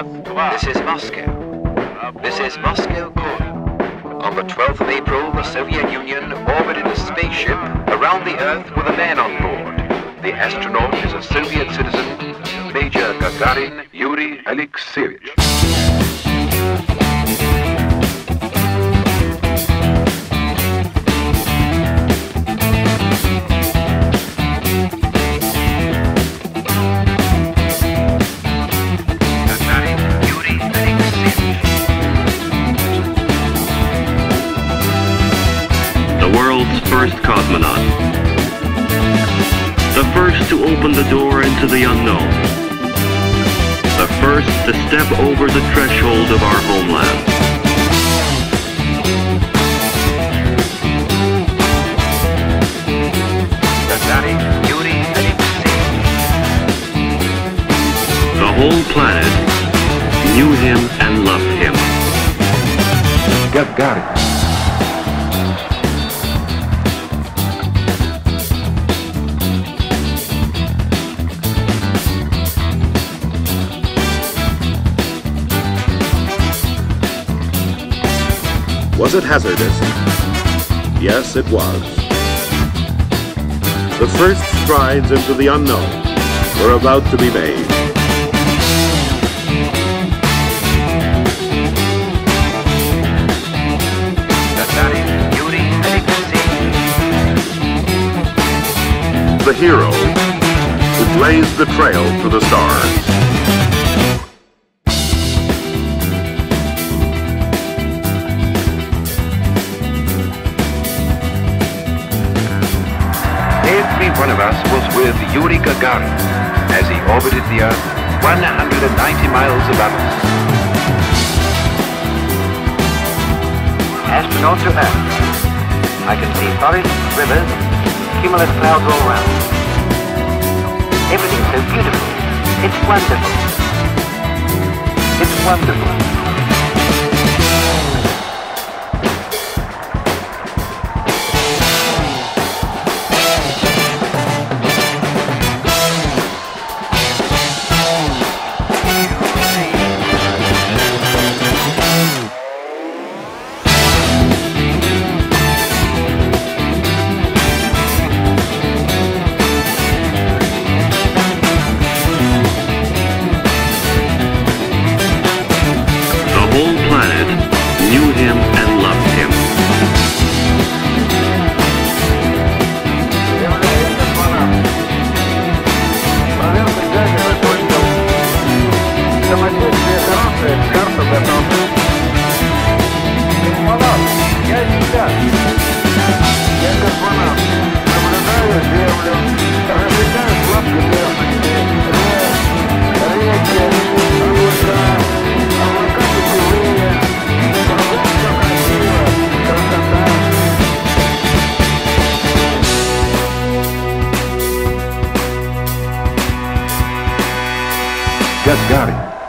This is Moscow. Uh, this is Moscow calling. On the 12th of April, the Soviet Union orbited a spaceship around the Earth with a man on board. The astronaut is a Soviet citizen, Major Gagarin Yuri Alexeyevich. First cosmonaut. The first to open the door into the unknown. The first to step over the threshold of our homeland. Gagarin Yuri Alexeyevich. The whole planet knew him and loved him. Gagarin. Was it hazardous? Yes, it was. The first strides into the unknown were about to be made. The hero who blazed the trail to the stars. Every one of us was with Yuri Gagarin as he orbited the Earth 190 miles above us. Astronaut to Earth. I can see forests, rivers, cumulus clouds all around. Everything's so beautiful. It's wonderful. It's wonderful. got it.